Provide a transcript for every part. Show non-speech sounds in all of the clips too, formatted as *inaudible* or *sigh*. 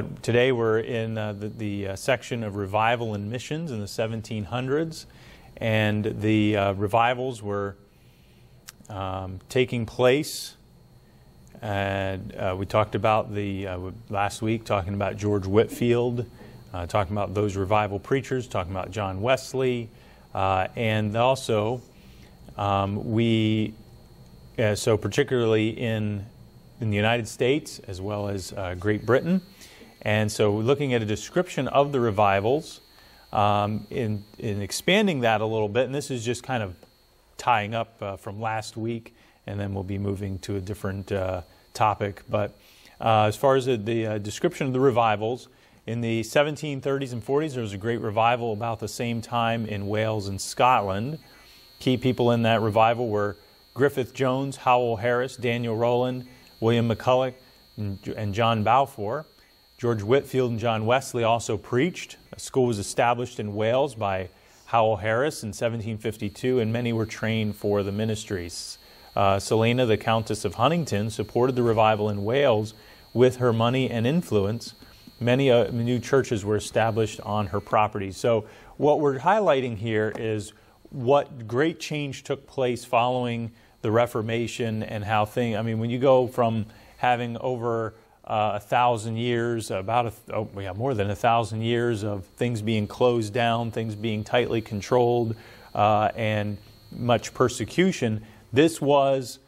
but today we're in uh, the, the uh, section of revival and missions in the 1700s, and the uh, revivals were um, taking place. And uh, we talked about the uh, last week, talking about George Whitefield, uh, talking about those revival preachers, talking about John Wesley, and also um, we, so particularly in in the United States as well as Great Britain. And so, looking at a description of the revivals, um, in, in expanding that a little bit, and this is just kind of tying up uh, from last week, and then we'll be moving to a different uh, topic. But uh, as far as the, the uh, description of the revivals, in the 1730s and 40s, there was a great revival about the same time in Wales and Scotland. Key people in that revival were Griffith Jones, Howell Harris, Daniel Rowland, William McCulloch, and, and John Balfour. George Whitefield and John Wesley also preached. A school was established in Wales by Howell Harris in 1752, and many were trained for the ministries. Uh, Selina, the Countess of Huntingdon, supported the revival in Wales with her money and influence. Many uh, new churches were established on her property. So, what we're highlighting here is what great change took place following the Reformation and how things. I mean, when you go from having over a thousand years, about a, oh, yeah, more than a thousand years of things being closed down, things being tightly controlled, uh, and much persecution. This was,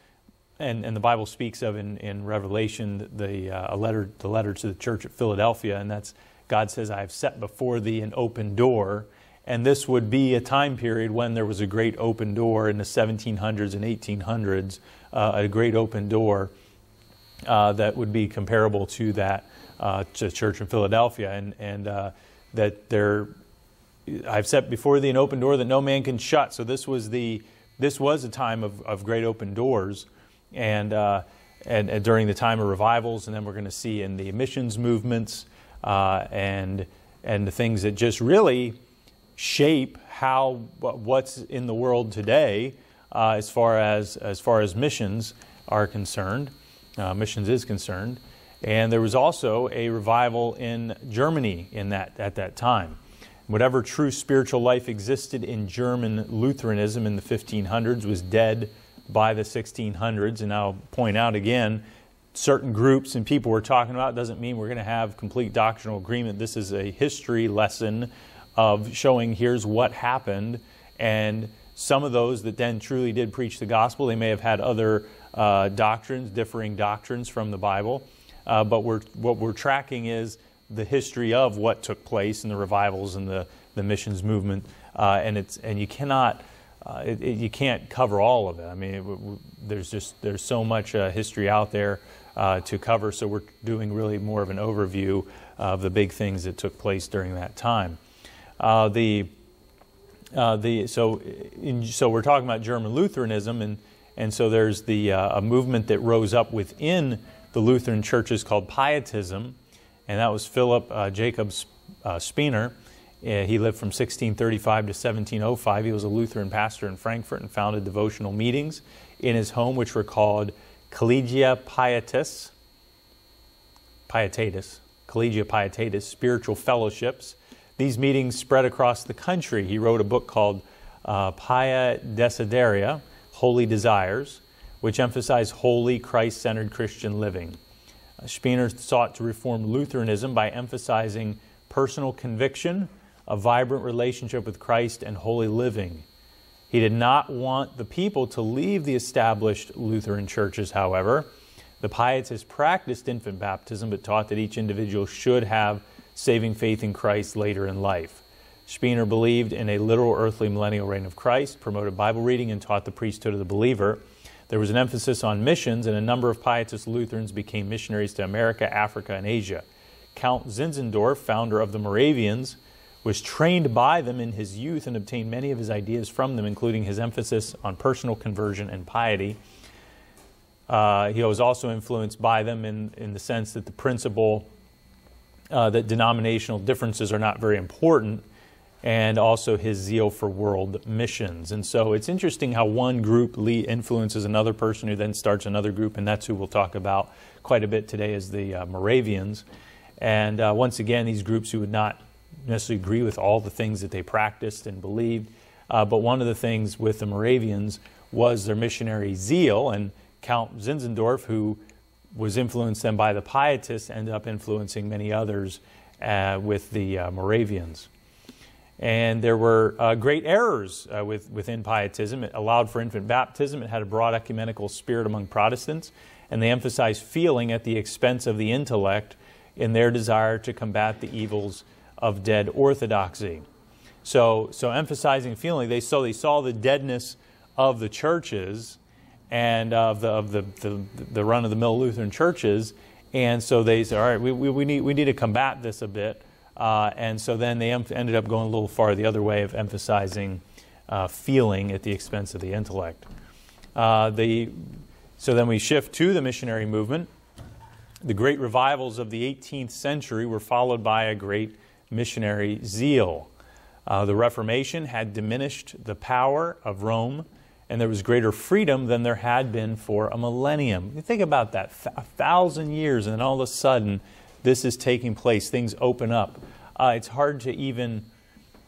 and, and the Bible speaks of in, in Revelation the uh, a letter the letter to the church at Philadelphia, and that's God says, "I have set before thee an open door." And this would be a time period when there was a great open door in the 1700s and 1800s, uh, a great open door uh, that would be comparable to that uh, to church in Philadelphia, and and uh, that there, I've set before thee an open door that no man can shut. So this was the this was a time of, of great open doors, and, uh, and, during the time of revivals, and then we're going to see in the missions movements uh, and and the things that just really shape how what's in the world today uh, as far as as far as missions are concerned uh, missions is concerned. And there was also a revival in Germany in that, at that time. Whatever true spiritual life existed in German Lutheranism in the 1500s was dead by the 1600s. And I'll point out again, certain groups and people we're talking about doesn't mean we're going to have complete doctrinal agreement. This is a history lesson of showing here's what happened. And some of those that then truly did preach the gospel, they may have had other uh, doctrines, differing doctrines from the Bible. Uh, but we're, what we're tracking is the history of what took place in the revivals and the, the missions movement. Uh, and, it's, and you cannot, uh, it, it, you can't cover all of it. I mean, it, there's just there's so much uh, history out there uh, to cover. So we're doing really more of an overview of the big things that took place during that time. the uh, the, so, in, so we're talking about German Lutheranism, and and so there's the, uh, a movement that rose up within the Lutheran churches called Pietism, and that was Philip uh, Jacob uh, Spener. Uh, he lived from 1635 to 1705. He was a Lutheran pastor in Frankfurt and founded devotional meetings in his home, which were called Collegia Pietas, Pietatis, Collegia Pietatis, spiritual fellowships. These meetings spread across the country. He wrote a book called uh, Pia Desideria, Holy Desires, which emphasize holy, Christ centered Christian living. Uh, Spener sought to reform Lutheranism by emphasizing personal conviction, a vibrant relationship with Christ, and holy living. He did not want the people to leave the established Lutheran churches, however. The Pietists practiced infant baptism but taught that each individual should have saving faith in Christ later in life. Spener believed in a literal earthly millennial reign of Christ, promoted Bible reading, and taught the priesthood of the believer. There was an emphasis on missions, and a number of Pietist Lutherans became missionaries to America, Africa, and Asia. Count Zinzendorf, founder of the Moravians, was trained by them in his youth and obtained many of his ideas from them, including his emphasis on personal conversion and piety. Uh, he was also influenced by them in, in the sense that the principle uh, that denominational differences are not very important and also his zeal for world missions. And so it's interesting how one group influences another person who then starts another group, and that's who we'll talk about quite a bit today is the uh, Moravians. And uh, once again, these groups who would not necessarily agree with all the things that they practiced and believed. Uh, but one of the things with the Moravians was their missionary zeal, and Count Zinzendorf, who was influenced then by the Pietists, ended up influencing many others uh, with the uh, Moravians. And there were uh, great errors uh, with, within Pietism. It allowed for infant baptism, it had a broad ecumenical spirit among Protestants, and they emphasized feeling at the expense of the intellect in their desire to combat the evils of dead orthodoxy. So, so emphasizing feeling, they so they saw the deadness of the churches and of the of the the, the run of the mill Lutheran churches, and so they said, all right, we, we, we need we need to combat this a bit, uh, and so then they em- ended up going a little far the other way of emphasizing uh, feeling at the expense of the intellect. Uh, the so then we shift to the missionary movement. The great revivals of the 18th century were followed by a great missionary zeal. Uh, the Reformation had diminished the power of Rome, and there was greater freedom than there had been for a millennium. You think about that a thousand years, and then all of a sudden, this is taking place. Things open up. Uh, it's hard to even,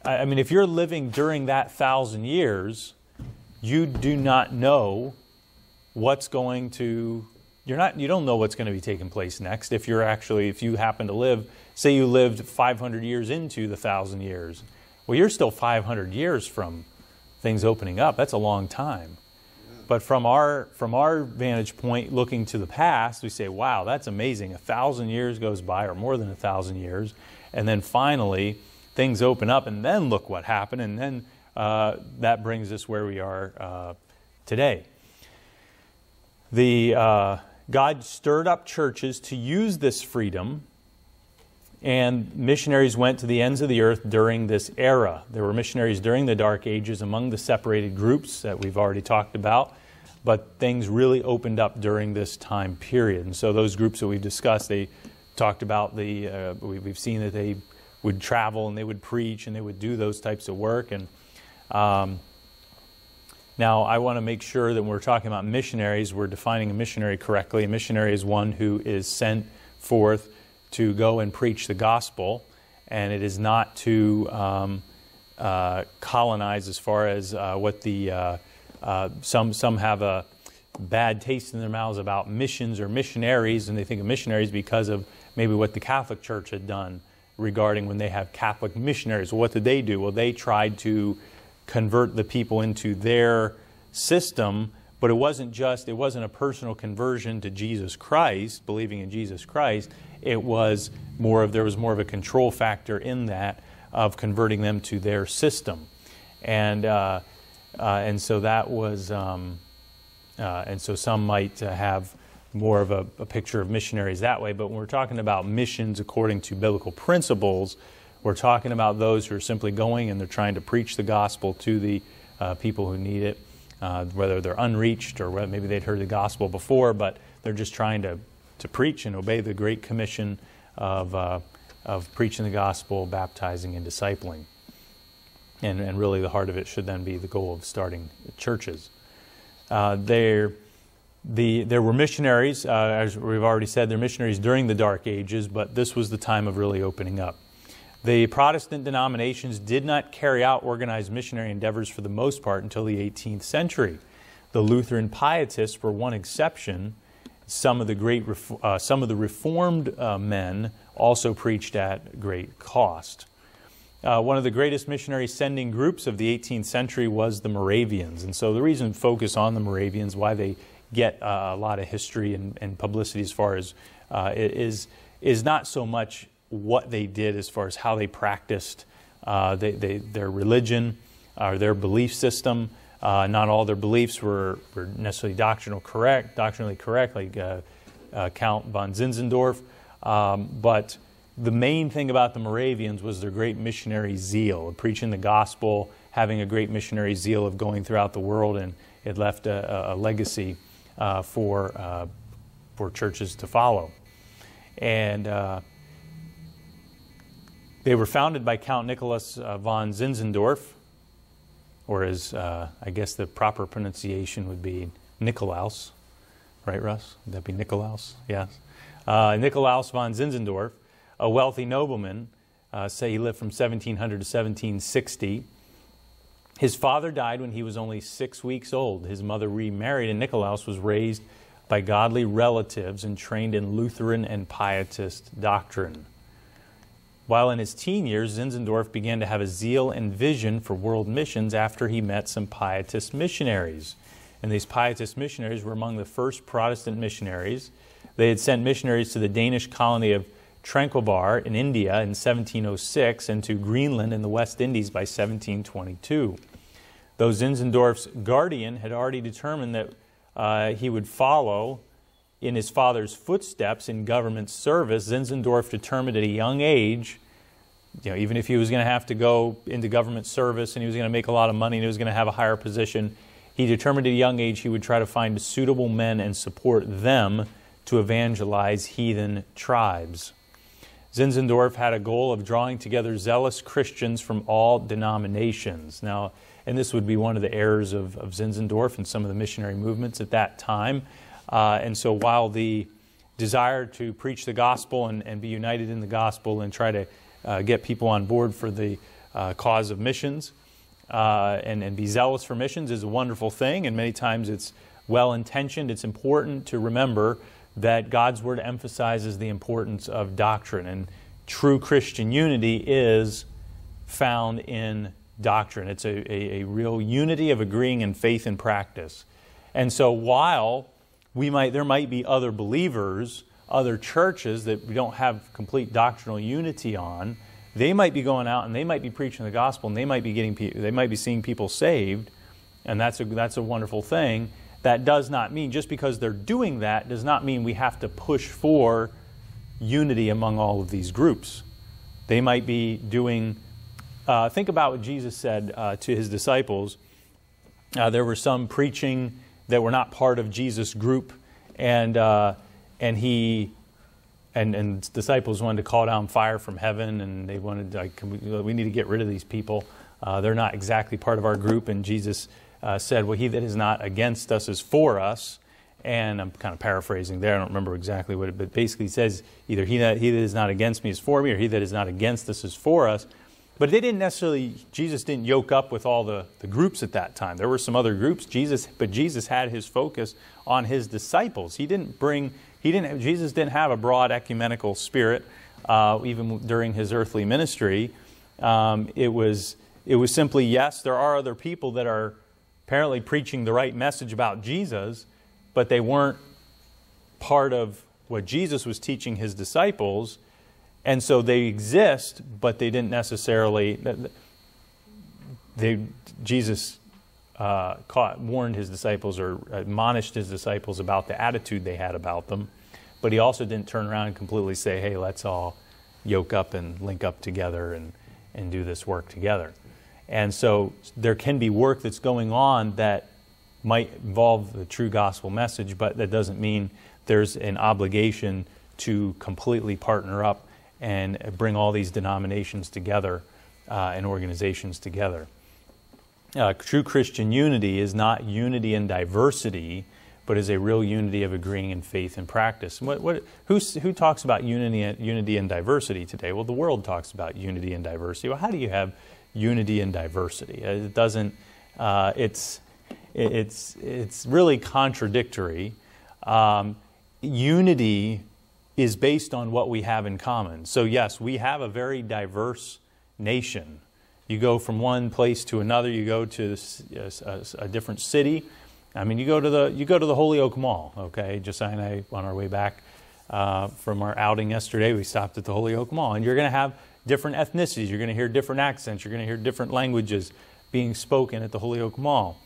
I mean, if you're living during that thousand years, you do not know what's going to you're not you don't know what's going to be taking place next. If you're actually if you happen to live say you lived 500 years into the thousand years well you're still 500 years from things opening up. That's a long time. But from our from our vantage point looking to the past we say wow that's amazing. A thousand years goes by or more than a thousand years and then finally things open up and then look what happened and then uh, that brings us where we are uh, today the uh, God stirred up churches to use this freedom, and missionaries went to the ends of the earth during this era. There were missionaries during the Dark Ages among the separated groups that we've already talked about, but things really opened up during this time period. And so, those groups that we've discussed, they talked about the, uh, we've seen that they would travel and they would preach and they would do those types of work. And um, now, I want to make sure that when we're talking about missionaries, we're defining a missionary correctly. A missionary is one who is sent forth to go and preach the gospel, and it is not to um, uh, colonize as far as uh, what the uh, uh some some have a bad taste in their mouths about missions or missionaries, and they think of missionaries because of maybe what the Catholic Church had done regarding when they have Catholic missionaries. Well, what did they do? Well, they tried to convert the people into their system, but it wasn't just, it wasn't a personal conversion to Jesus Christ, believing in Jesus Christ. It was more of, there was more of a control factor in that of converting them to their system. And, uh, uh, and so that was, um, uh, and so some might uh, have more of a, a picture of missionaries that way. But when we're talking about missions according to biblical principles, we're talking about those who are simply going and they're trying to preach the gospel to the uh, people who need it, uh, whether they're unreached or maybe they'd heard the gospel before, but they're just trying to, to preach and obey the great commission of, uh, of preaching the gospel, baptizing, and discipling. And, and really, the heart of it should then be the goal of starting churches. Uh, there, the, there were missionaries, uh, as we've already said, there were missionaries during the Dark Ages, but this was the time of really opening up. The Protestant denominations did not carry out organized missionary endeavors for the most part until the 18th century. The Lutheran Pietists were one exception. Some of the great, uh, some of the Reformed uh, men also preached at great cost. Uh, one of the greatest missionary sending groups of the 18th century was the Moravians. And so the reason focus on the Moravians, why they get uh, a lot of history and, and publicity as far as uh, is, is not so much what they did as far as how they practiced uh, they, they, their religion or their belief system. Uh, not all their beliefs were, were necessarily doctrinal correct, doctrinally correct, like uh, Count von Zinzendorf. Um, but the main thing about the Moravians was their great missionary zeal of preaching the gospel, having a great missionary zeal of going throughout the world, and it left a, a legacy uh, for, uh, for churches to follow. And they were founded by Count Nicholas uh, von Zinzendorf, or as uh, I guess the proper pronunciation would be Nikolaus. Right, Russ? Would that be Nikolaus? Yes. Uh, Nikolaus von Zinzendorf a wealthy nobleman. Uh, say he lived from 1700 to 1760. His father died when he was only six weeks old. His mother remarried, and Nicolaus was raised by godly relatives and trained in Lutheran and Pietist doctrine. While in his teen years, Zinzendorf began to have a zeal and vision for world missions after he met some Pietist missionaries. And these Pietist missionaries were among the first Protestant missionaries. They had sent missionaries to the Danish colony of Tranquebar in India in 1706 and to Greenland in the West Indies by 1722. Though Zinzendorf's guardian had already determined that uh, he would follow in his father's footsteps in government service, Zinzendorf determined at a young age you know, even if he was going to have to go into government service and he was going to make a lot of money and he was going to have a higher position, he determined at a young age he would try to find suitable men and support them to evangelize heathen tribes. Zinzendorf had a goal of drawing together zealous Christians from all denominations. Now, and this would be one of the errors of, of Zinzendorf and some of the missionary movements at that time. Uh, and so, while the desire to preach the gospel and, and be united in the gospel and try to uh, get people on board for the uh, cause of missions uh, and, and be zealous for missions is a wonderful thing, and many times it's well intentioned. It's important to remember that God's Word emphasizes the importance of doctrine, and true Christian unity is found in doctrine. It's a, a, a, real unity of agreeing in faith and practice. And so while we might there might be other believers other churches that we don't have complete doctrinal unity on, they might be going out and they might be preaching the gospel and they might be getting they might be seeing people saved, and that's a that's a wonderful thing. That does not mean just because they're doing that does not mean we have to push for unity among all of these groups. They might be doing. Uh, think about what Jesus said uh, to his disciples. Uh, there were some preaching that were not part of Jesus' group, and uh, and he and, and disciples wanted to call down fire from heaven and they wanted like we, we, need to get rid of these people uh, they're not exactly part of our group and jesus uh, said well he that is not against us is for us. And i'm kind of paraphrasing there. I don't remember exactly what it but basically says either he that, he that is not against me is for me or he that is not against us is for us. But they didn't necessarily jesus didn't yoke up with all the, the groups at that time. There were some other groups. Jesus but jesus had his focus on his disciples. He didn't bring he didn't, Jesus didn't have a broad ecumenical spirit uh, even during his earthly ministry. Um, it, was, it was simply, yes, there are other people that are apparently preaching the right message about Jesus, but they weren't part of what Jesus was teaching his disciples. And so they exist, but they didn't necessarily. They, Jesus uh, caught, warned his disciples or admonished his disciples about the attitude they had about them. But he also didn't turn around and completely say, hey, let's all yoke up and link up together and, and do this work together. And so there can be work that's going on that might involve the true gospel message, but that doesn't mean there's an obligation to completely partner up and bring all these denominations together uh, and organizations together uh, true Christian unity is not unity in diversity, but is a real unity of agreeing in faith and practice. What, what, who talks about unity, unity and diversity today? Well, the world talks about unity and diversity. Well, how do you have unity and diversity? Uh, it doesn't. Uh, it's it's it's really contradictory. Um, unity is based on what we have in common. So yes, we have a very diverse nation. You go from one place to another. You go to a, a, different city. I mean, you go to the you go to the Holyoke Mall. Okay, Josiah and I on our way back uh, from our outing yesterday, we stopped at the Holyoke Mall, and you're going to have different ethnicities. You're going to hear different accents. You're going to hear different languages being spoken at the Holyoke Mall.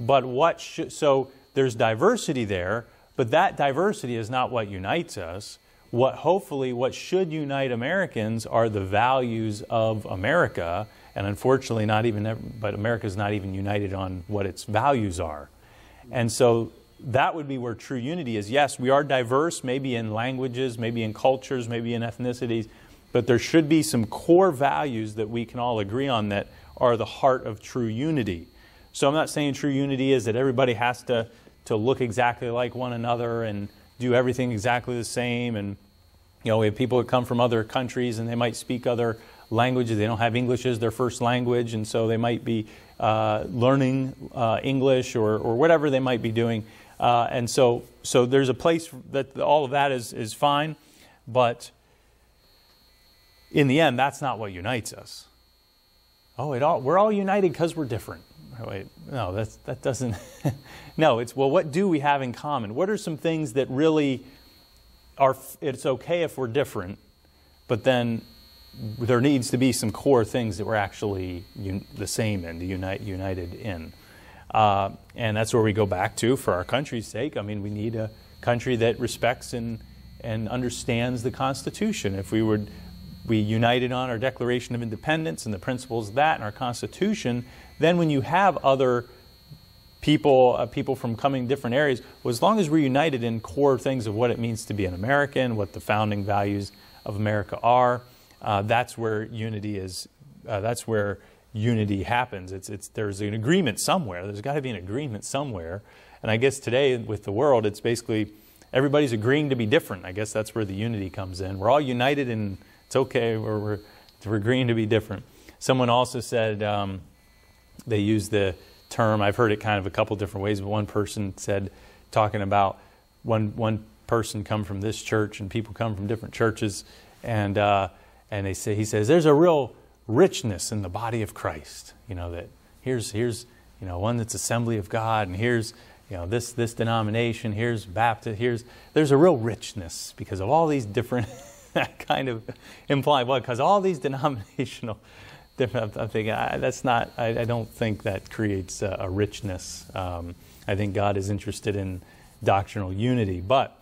But what should, so there's diversity there, but that diversity is not what unites us. What hopefully what should unite Americans are the values of America and unfortunately, not even, but America's not even united on what its values are. And so that would be where true unity is. Yes, we are diverse, maybe in languages, maybe in cultures, maybe in ethnicities, but there should be some core values that we can all agree on that are the heart of true unity. So I'm not saying true unity is that everybody has to, to look exactly like one another and do everything exactly the same and You know, we have people that come from other countries and they might speak other languages. They don't have English as their first language, and so they might be uh, learning uh, English or, or whatever they might be doing. Uh, and so, so there's a place that all of that is, is fine, but in the end, that's not what unites us. Oh, it all, we're all united because we're different. Wait, no, that's, that doesn't. *laughs* no, it's well, what do we have in common? What are some things that really are? It's okay if we're different, but then there needs to be some core things that we're actually un, the same in, unite, united in. Uh, and that's where we go back to for our country's sake. I mean, we need a country that respects and, and understands the Constitution. If we would we united on our Declaration of Independence and the principles of that and our Constitution, then when you have other people, uh, people from coming different areas, well, as long as we're united in core things of what it means to be an American, what the founding values of America are, uh, that's where unity is. Uh, that's where unity happens. It's, it's, there's an agreement somewhere. There's got to be an agreement somewhere. And I guess today with the world, it's basically everybody's agreeing to be different. I guess that's where the unity comes in. We're all united and it's okay. We're, we're, we're agreeing to be different. Someone also said um, they use the term, I've heard it kind of a couple different ways, but one person said, talking about one, one person come from this church and people come from different churches. And, uh, and they say, he says, there's a real richness in the body of Christ. You know, that here's, here's you know, one that's Assembly of God, and here's, you know, this, this denomination, here's Baptist, here's, there's a real richness because of all these different, *laughs* that *laughs* kind of imply what? Because all these *laughs* denominational, different, *laughs* I'm thinking, I, that's not, I, I, don't think that creates a, a richness. Um, I think God is interested in doctrinal unity. But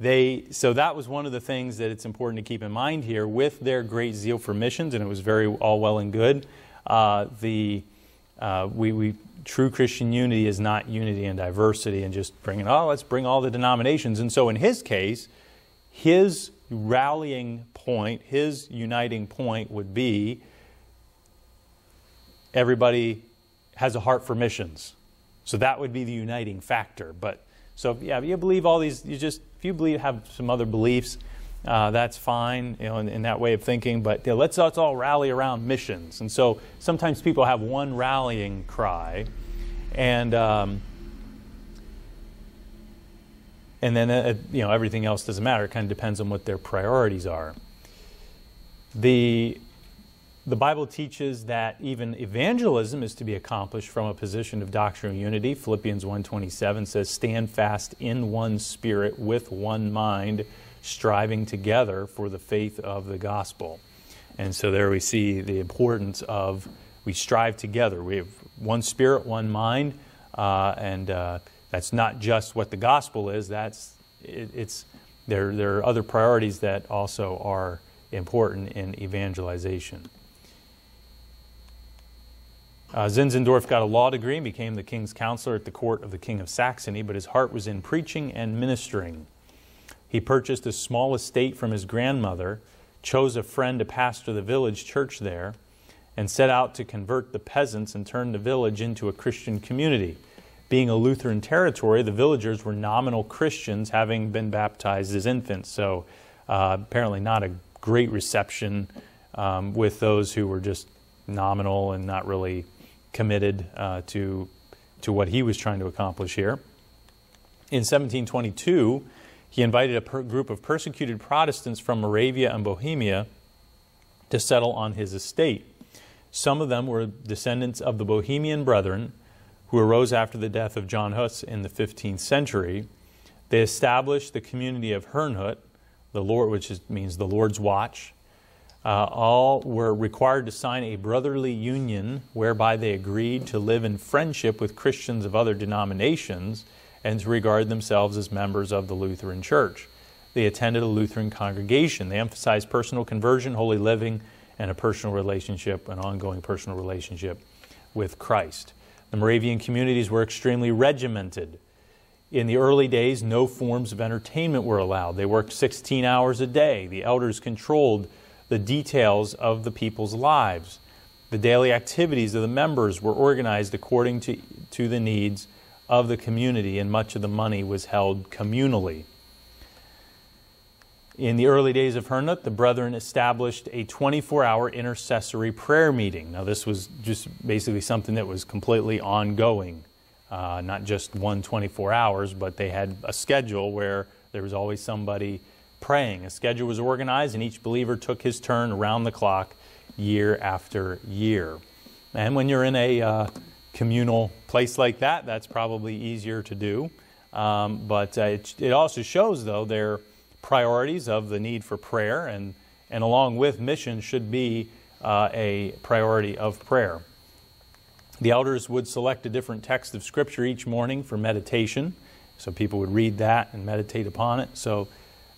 they, so that was one of the things that it's important to keep in mind here with their great zeal for missions, and it was very all well and good. Uh, the uh, we, we true Christian unity is not unity and diversity and just bringing oh let's bring all the denominations. And so in his case, his rallying point, his uniting point would be everybody has a heart for missions. So that would be the uniting factor. But so yeah, if you believe all these, you just if you believe have some other beliefs, uh, that's fine, you know, in, in, that way of thinking. But let's, let's all rally around missions. And so sometimes people have one rallying cry, and um, and then uh, you know everything else doesn't matter. It kind of depends on what their priorities are. The the Bible teaches that even evangelism is to be accomplished from a position of doctrinal unity. Philippians 1:27 says, "Stand fast in one spirit with one mind, striving together for the faith of the gospel." And so there we see the importance of we strive together. We have one spirit, one mind, uh, and uh, that's not just what the gospel is. That's it, it's there. There are other priorities that also are important in evangelization. Uh, Zinzendorf got a law degree and became the king's counselor at the court of the king of Saxony, but his heart was in preaching and ministering. He purchased a small estate from his grandmother, chose a friend to pastor the village church there, and set out to convert the peasants and turn the village into a Christian community. Being a Lutheran territory, the villagers were nominal Christians, having been baptized as infants. So, uh, apparently, not a great reception um, with those who were just nominal and not really committed uh, to, to what he was trying to accomplish here. In 1722, he invited a per- group of persecuted Protestants from Moravia and Bohemia to settle on his estate. Some of them were descendants of the Bohemian Brethren, who arose after the death of John Hus in the 15th century. They established the community of Herrnhut, the Lord, which is, means the Lord's Watch, uh, all were required to sign a brotherly union whereby they agreed to live in friendship with Christians of other denominations and to regard themselves as members of the Lutheran Church. They attended a Lutheran congregation. They emphasized personal conversion, holy living, and a personal relationship, an ongoing personal relationship with Christ. The Moravian communities were extremely regimented. In the early days, no forms of entertainment were allowed. They worked 16 hours a day. The elders controlled the details of the people's lives. The daily activities of the members were organized according to, to the needs of the community, and much of the money was held communally. In the early days of Herrnhut, the brethren established a 24 hour intercessory prayer meeting. Now, this was just basically something that was completely ongoing, uh, not just one 24 hours, but they had a schedule where there was always somebody praying. A schedule was organized, and each believer took his turn around the clock year after year. And when you're in a uh, communal place like that, that's probably easier to do. Um, but uh, it, it also shows, though, their priorities of the need for prayer, and, and along with mission should be uh, a priority of prayer. The elders would select a different text of Scripture each morning for meditation, so people would read that and meditate upon it. So,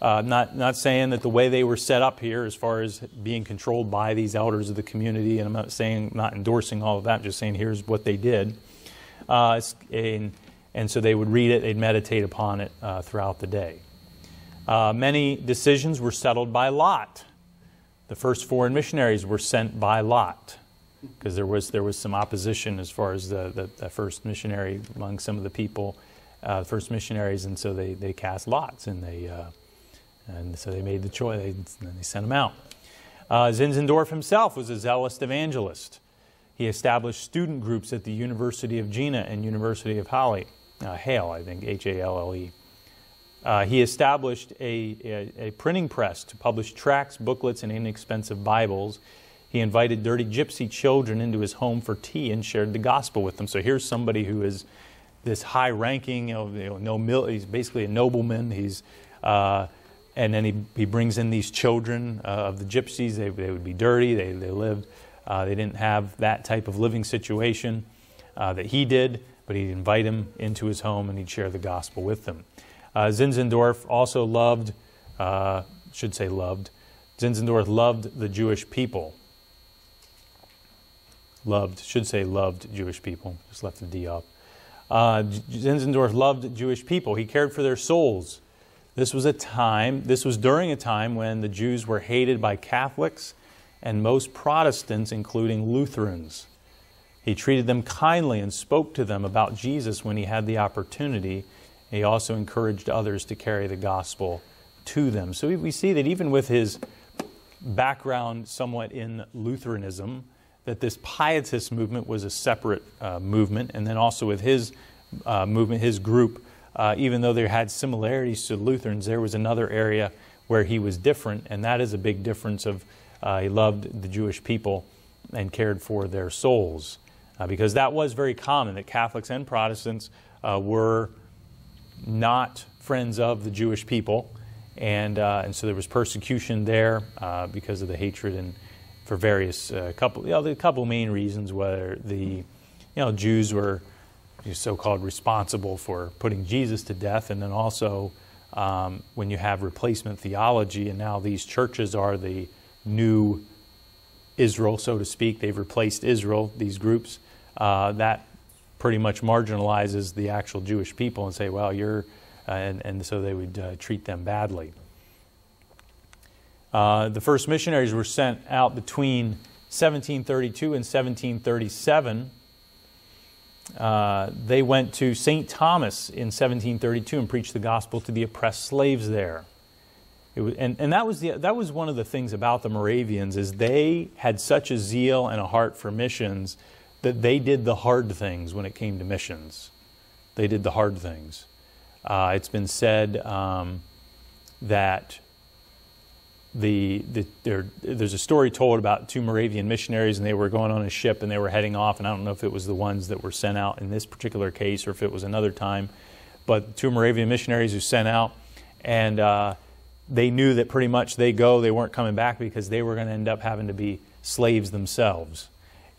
uh, not not saying that the way they were set up here, as far as being controlled by these elders of the community, and I'm not saying not endorsing all of that. Just saying here's what they did, uh, and, and so they would read it, they'd meditate upon it uh, throughout the day. Uh, many decisions were settled by lot. The first foreign missionaries were sent by lot because there was there was some opposition as far as the, the, the first missionary among some of the people, uh, first missionaries, and so they, they cast lots and they uh, and so they made the choice. They, they sent them out. Uh, Zinzendorf himself was a zealous evangelist. He established student groups at the University of Jena and University of Halle, uh, Hale, I think, H A L L E. Uh, he established a, a, a, printing press to publish tracts, booklets, and inexpensive Bibles. He invited dirty gypsy children into his home for tea and shared the gospel with them. So here's somebody who is this high ranking, you know, he's basically a nobleman. He's, uh, and then he, he brings in these children uh, of the gypsies. They, they would be dirty, they, they lived, uh, they didn't have that type of living situation uh, that he did, but he'd invite them into his home and he'd share the gospel with them. Uh, Zinzendorf also loved, uh, should say loved, Zinzendorf loved the Jewish people. Loved, should say loved Jewish people. Just left the D off. Uh, Zinzendorf loved Jewish people. He cared for their souls. This was a time, this was during a time when the Jews were hated by Catholics and most Protestants, including Lutherans. He treated them kindly and spoke to them about Jesus when he had the opportunity he also encouraged others to carry the gospel to them. So we see that even with his background somewhat in Lutheranism, that this pietist movement was a separate uh, movement. And then also with his uh, movement, his group, uh, even though there had similarities to Lutherans, there was another area where he was different, and that is a big difference of uh, he loved the Jewish people and cared for their souls. Uh, because that was very common that Catholics and Protestants uh, were not friends of the Jewish people, and uh, and so there was persecution there uh, because of the hatred and for various uh, couple you know, the couple main reasons whether the you know Jews were so-called responsible for putting Jesus to death, and then also um, when you have replacement theology, and now these churches are the new Israel, so to speak. They've replaced Israel. These groups uh, that pretty much marginalizes the actual Jewish people and say, well, you're, uh, and, and so they would uh, treat them badly. Uh, the first missionaries were sent out between 1732 and 1737. Uh, they went to St. Thomas in 1732 and preached the gospel to the oppressed slaves there. Was, and, and that was the, that was one of the things about the Moravians is they had such a zeal and a heart for missions that they did the hard things when it came to missions. They did the hard things. Uh, it's been said um, that the, the there, there's a story told about two Moravian missionaries, and they were going on a ship and they were heading off. And I don't know if it was the ones that were sent out in this particular case or if it was another time, but two Moravian missionaries who sent out, and uh, they knew that pretty much they go, they weren't coming back because they were going to end up having to be slaves themselves.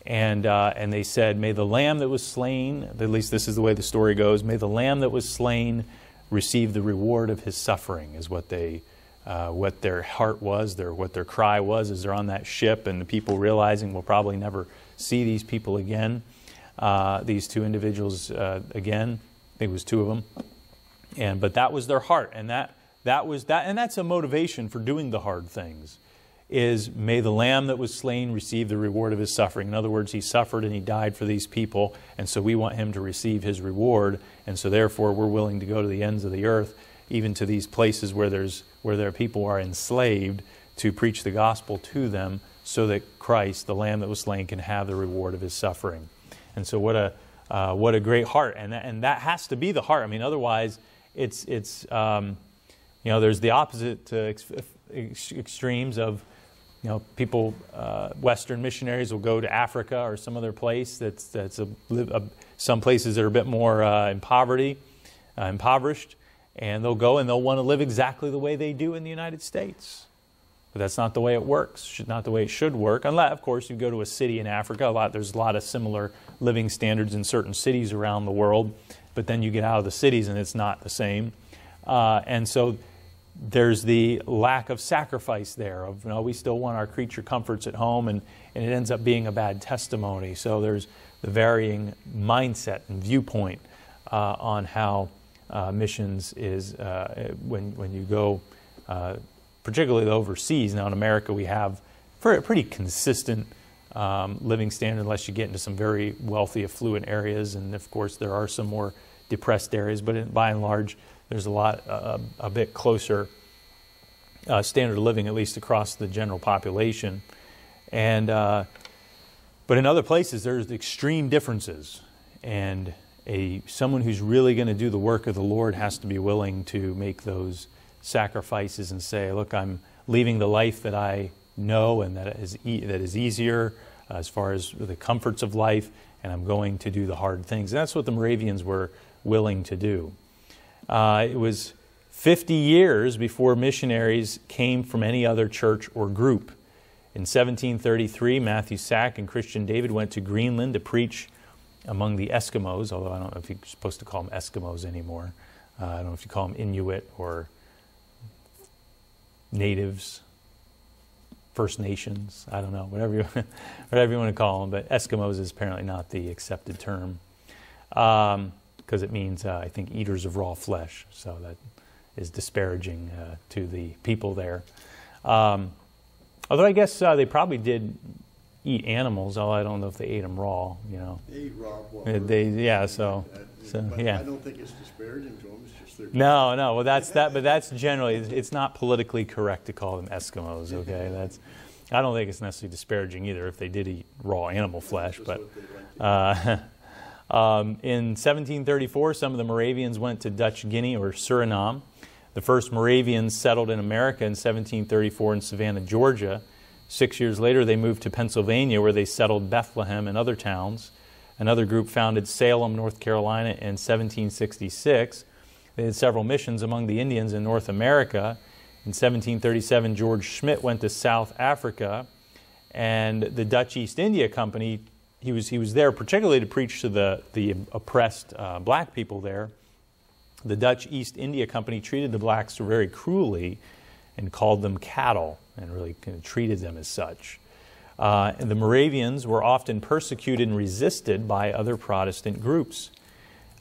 And, uh, and they said, May the lamb that was slain, at least this is the way the story goes, may the lamb that was slain receive the reward of his suffering, is what, they, uh, what their heart was, their, what their cry was as they're on that ship, and the people realizing we'll probably never see these people again, uh, these two individuals uh, again. I think it was two of them. And, but that was their heart, and that, that was that, and that's a motivation for doing the hard things is may the lamb that was slain receive the reward of his suffering. In other words, he suffered and he died for these people, and so we want him to receive his reward, and so therefore we're willing to go to the ends of the earth even to these places where there's where their people are enslaved to preach the gospel to them so that Christ, the Lamb that was slain, can have the reward of his suffering. And so, what a uh, what a great heart, and that, and that has to be the heart. I mean, otherwise, it's it's um, you know there's the opposite ex- ex- extremes of you know people uh, Western missionaries will go to Africa or some other place that's that's a, a some places that are a bit more uh, in poverty, uh, impoverished, and they'll go and they'll want to live exactly the way they do in the United States. But that's not the way it works. Not the way it should work. Unless, of course, you go to a city in Africa. A lot there's a lot of similar living standards in certain cities around the world. But then you get out of the cities and it's not the same. Uh, and so there's the lack of sacrifice there of you know we still want our creature comforts at home and, and it ends up being a bad testimony so there's the varying mindset and viewpoint uh, on how uh, missions is uh, when, when you go, uh, particularly overseas. Now in America, we have a pretty consistent um, living standard, unless you get into some very wealthy, affluent areas, and of course there are some more depressed areas. But by and large, there's a lot uh, a bit closer uh, standard of living, at least across the general population, and but in other places, there's extreme differences, and a someone who's really going to do the work of the Lord has to be willing to make those sacrifices and say, "Look, I'm leaving the life that I know and that is e- that is easier uh, as far as the comforts of life, and I'm going to do the hard things." And that's what the Moravians were willing to do. Uh, it was 50 years before missionaries came from any other church or group. In 1733, Matthew Sack and Christian David went to Greenland to preach among the Eskimos, although I don't know if you're supposed to call them Eskimos anymore. Uh, I don't know if you call them Inuit or natives, First Nations. I don't know, whatever you, *laughs* whatever you want to call them. But Eskimos is apparently not the accepted term because it means, uh, I think, eaters of raw flesh. So that is disparaging uh, to the people there. Um, Although I guess uh, they probably did eat animals, although I don't know if they ate them raw. You know. They eat raw. Well, they yeah. So. so yeah. I don't think it's disparaging to them. It's just their. No, no. Well, that's that. But that's *laughs* generally it's not politically correct to call them Eskimos. Okay, *laughs* that's. I don't think it's necessarily disparaging either if they did eat raw animal flesh, but. Uh, *laughs* um, in 1734, some of the Moravians went to Dutch Guinea or Suriname. The first Moravians settled in America in 1734 in Savannah, Georgia. Six years later, they moved to Pennsylvania, where they settled Bethlehem and other towns. Another group founded Salem, North Carolina in 1766. They had several missions among the Indians in North America. In 1737, George Schmidt went to South Africa, and the Dutch East India Company, he was, he was there particularly to preach to the, the oppressed uh, black people there the Dutch East India Company treated the blacks very cruelly and called them cattle and really kind of treated them as such. Uh, and the Moravians were often persecuted and resisted by other Protestant groups.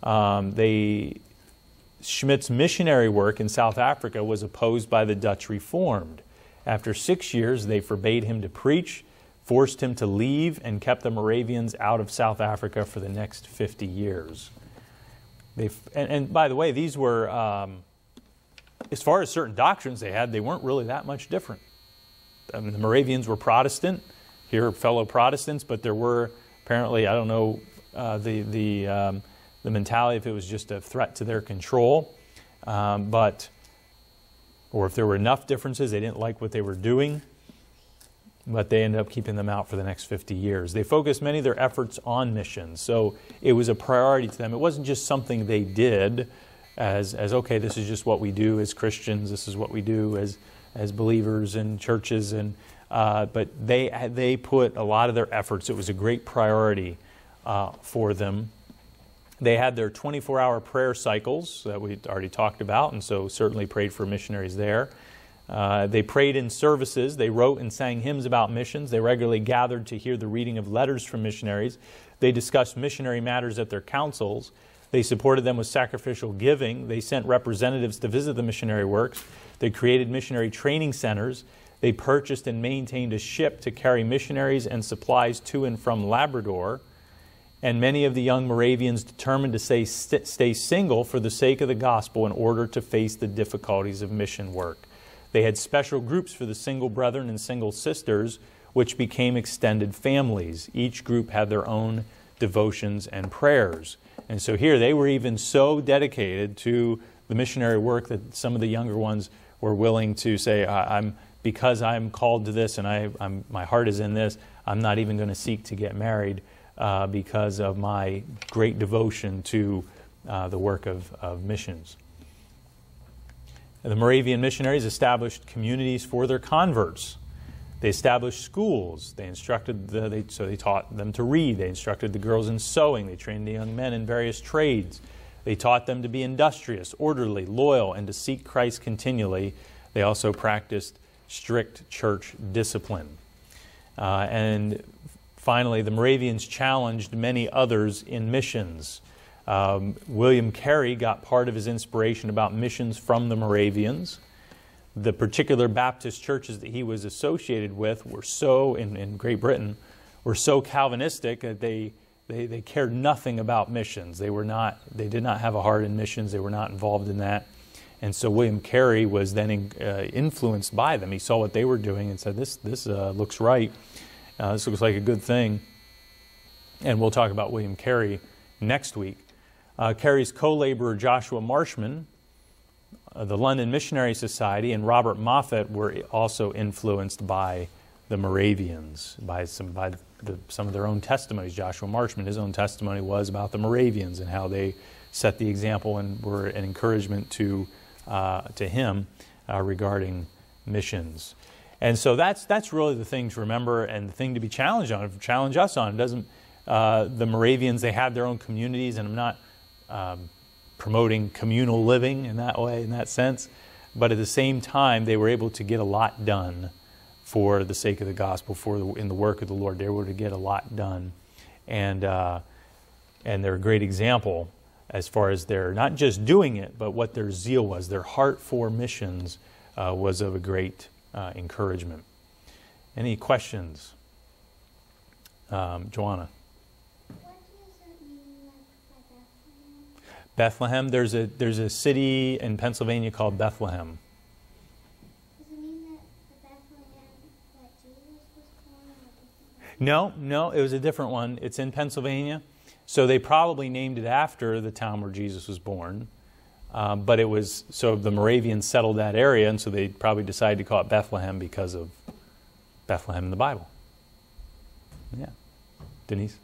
Um, they, Schmidt's missionary work in South Africa was opposed by the Dutch Reformed. After six years, they forbade him to preach, forced him to leave, and kept the Moravians out of South Africa for the next 50 years. They and, and, by the way, these were um, as far as certain doctrines they had, they weren't really that much different. I mean, the Moravians were Protestant, here fellow Protestants, but there were apparently I don't know uh, the the um, the mentality if it was just a threat to their control, um, but or if there were enough differences, they didn't like what they were doing but they ended up keeping them out for the next 50 years. They focused many of their efforts on missions, so it was a priority to them. It wasn't just something they did as, as okay, this is just what we do as Christians, this is what we do as, as believers in churches, and, uh, but they, they put a lot of their efforts, it was a great priority uh, for them. They had their 24 hour prayer cycles that we already talked about, and so certainly prayed for missionaries there. Uh, they prayed in services. They wrote and sang hymns about missions. They regularly gathered to hear the reading of letters from missionaries. They discussed missionary matters at their councils. They supported them with sacrificial giving. They sent representatives to visit the missionary works. They created missionary training centers. They purchased and maintained a ship to carry missionaries and supplies to and from Labrador. and many of the young Moravians determined to stay, stay single for the sake of the gospel in order to face the difficulties of mission work. They had special groups for the single brethren and single sisters, which became extended families. Each group had their own devotions and prayers. And so here they were even so dedicated to the missionary work that some of the younger ones were willing to say, I'm because I'm called to this and I, I'm, my heart is in this, I'm not even going to seek to get married uh, because of my great devotion to uh, the work of, of missions. The Moravian missionaries established communities for their converts. They established schools. They instructed the, they, so they taught them to read. They instructed the girls in sewing. They trained the young men in various trades. They taught them to be industrious, orderly, loyal, and to seek Christ continually. They also practiced strict church discipline. Uh, and finally, the Moravians challenged many others in missions. Um, William Carey got part of his inspiration about missions from the Moravians. The particular Baptist churches that he was associated with were so, in, in Great Britain, were so Calvinistic that they, they, they cared nothing about missions. They, were not, they did not have a heart in missions, they were not involved in that. And so William Carey was then in, uh, influenced by them. He saw what they were doing and said, This, this uh, looks right. Uh, this looks like a good thing. And we'll talk about William Carey next week. Uh, Carey's co laborer Joshua Marshman, uh, the London Missionary Society, and Robert Moffat were also influenced by the Moravians, by some, by the, some of their own testimonies. Joshua Marshman, his own testimony was about the Moravians and how they set the example and were an encouragement to, uh, to him uh, regarding missions. And so that's, that's really the thing to remember and the thing to be challenged on, challenge us on. It doesn't, uh, the Moravians, they had their own communities, and I'm not um, promoting communal living in that way, in that sense. But at the same time, they were able to get a lot done for the sake of the gospel, for the, in the work of the Lord. They were able to get a lot done, and uh, and they're a great example as far as their not just doing it, but what their zeal was. Their heart for missions uh, was of a great uh, encouragement. Any questions, um, Joanna? Bethlehem. There's a there's a city in Pennsylvania called Bethlehem. No, no, it was a different one. It's in Pennsylvania. So they probably named it after the town where Jesus was born. Um, but it was, so the Moravians settled that area, and so they probably decided to call it Bethlehem because of Bethlehem in the Bible. Yeah. Denise?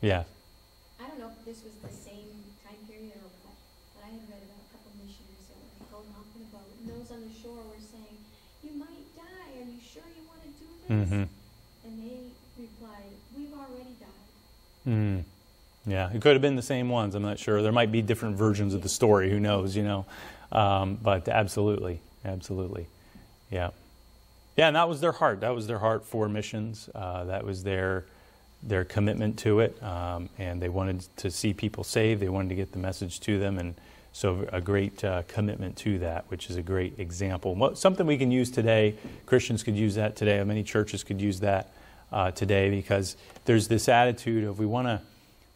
Yeah. I don't know if this was the same time period or what, but I had read about a couple missionaries that were going off in a boat, and those on the shore were saying, "You might die. Are you sure you want to do this?" Mm-hmm. And they replied, "We've already died." Mm. Yeah, it could have been the same ones. I'm not sure. There might be different versions of the story. Who knows? You know, um, but absolutely, absolutely, yeah, yeah. And that was their heart. That was their heart for missions. Uh, that was their their commitment to it, um, and they wanted to see people saved. They wanted to get the message to them, and so a great uh, commitment to that, which is a great example. Something we can use today. Christians could use that today. Many churches could use that uh, today because there's this attitude of we want to,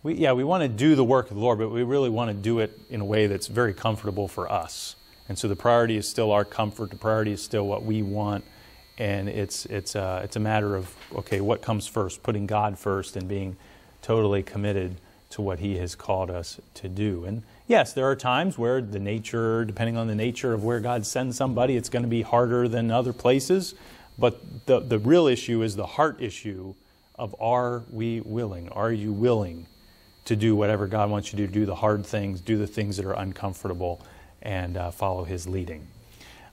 we, yeah, we want to do the work of the Lord, but we really want to do it in a way that's very comfortable for us. And so the priority is still our comfort. The priority is still what we want and it's it's a, uh, it's a matter of okay, what comes first? Putting God first and being totally committed to what He has called us to do. And yes, there are times where the nature, depending on the nature of where God sends somebody, it's going to be harder than other places. But the the real issue is the heart issue of are we willing? Are you willing to do whatever God wants you to do? Do the hard things, do the things that are uncomfortable, and uh, follow His leading.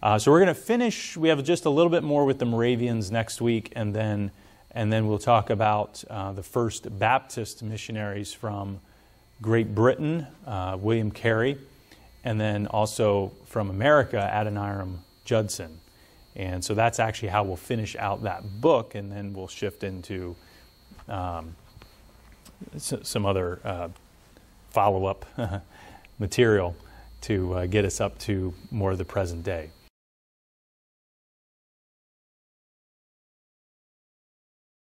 Uh, so we're going to finish. We have just a little bit more with the Moravians next week, and then and then we'll talk about uh, the first Baptist missionaries from Great Britain, uh, William Carey, and then also from America, Adoniram Judson. And so that's actually how we'll finish out that book, and then we'll shift into um, some other uh, follow up *laughs* material to uh, get us up to more of the present day.